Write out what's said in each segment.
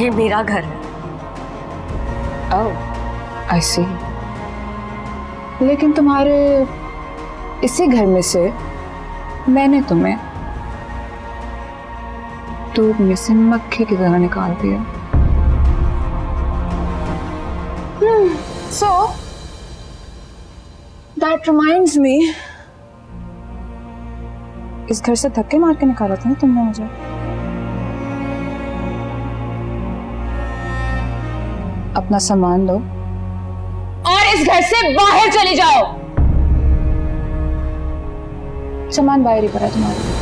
ये मेरा घर है। सी लेकिन तुम्हारे इसी घर में से मैंने तुम्हें धूप में से मक्खी की तरह निकाल दिया। सो दैट रिमाइंड्स मी इस घर से धक्के मार के निकाला था ना तुमने मुझे? अपना सामान लो और इस घर से बाहर चले जाओ। सामान बाहर ही पड़ा तुम्हारा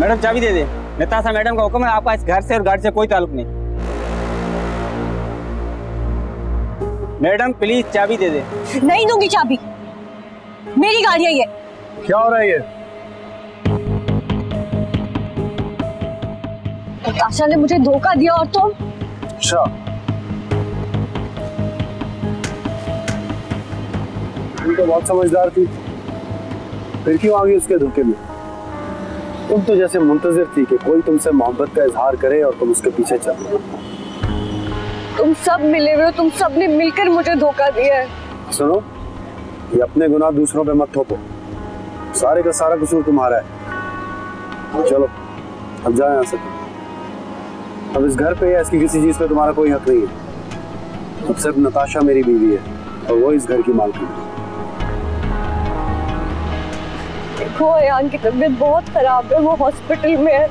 मैडम चाबी दे दे। नताशा मैडम का हुक्म है आपका इस घर से और गाड़ी से कोई ताल्लुक नहीं। मैडम प्लीज़ चाबी दे दे। नहीं दूँगी चाबी। मेरी गाड़ी है ये। क्या हो रहा है ये? आशा ने मुझे धोखा दिया और तुम? अच्छा। तो बहुत समझदार थी। फिर क्यों आ गई उसके धोखे में? तुम तो जैसे मुंतजिर थी कि कोई तुमसे मोहब्बत का इजहार करे और तुम उसके पीछे चल। तुम सब मिले हुए हो तुम सबने मिलकर मुझे धोखा दिया है। सुनो ये अपने गुनाह दूसरों पे मत थोपो। सारे का सारा कसूर तुम्हारा है। चलो अब जाए यहाँ से। अब इस घर पे या इसकी किसी चीज़ पे तुम्हारा कोई हक नहीं है। अब सिर्फ़ नताशा मेरी बीवी है और वो इस घर की मालकिन है। देखो अयान की तबीयत बहुत खराब है, वो हॉस्पिटल में है।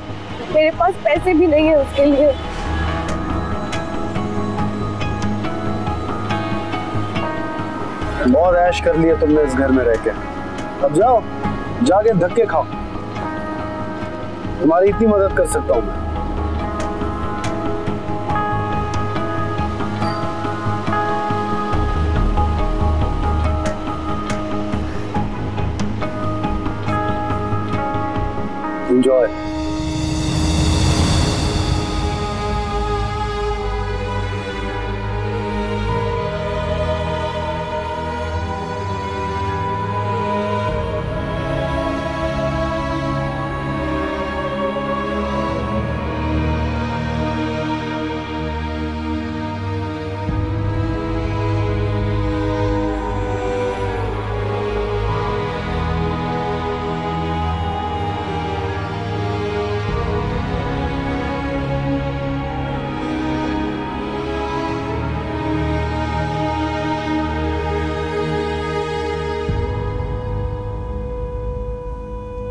मेरे पास पैसे भी नहीं है उसके लिए। बहुत ऐश कर लिया तुमने इस घर में रह के। अब जाओ, जाके धक्के खाओ। तुम्हारी इतनी मदद कर सकता हूँ मैं। Enjoy.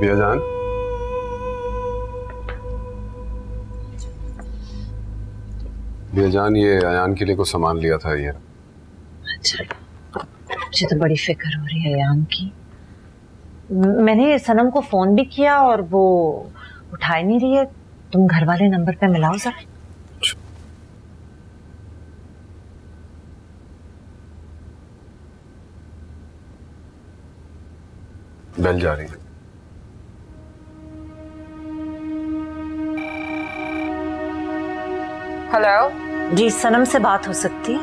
जान भैया जान ये अयान के लिए कुछ सामान लिया था ये। अच्छा। मुझे तो बड़ी फ़िक्र हो रही है यान की। मैंने सनम को फ़ोन भी किया और वो उठा नहीं रही है। तुम घर वाले नंबर पे मिलाओ जरा। बेल जा रही है। हेलो जी सनम से बात हो सकती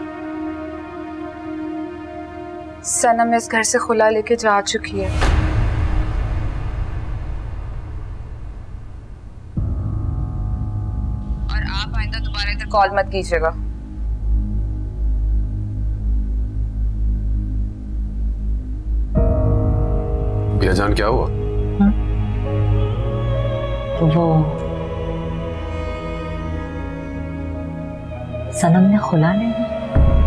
सनम इस घर से खुला लेके जा चुकी है। और आप आइंदा दोबारा इधर कॉल मत कीजिएगा। जान क्या हुआ? हुँ? वो सनम ने खुला नहीं।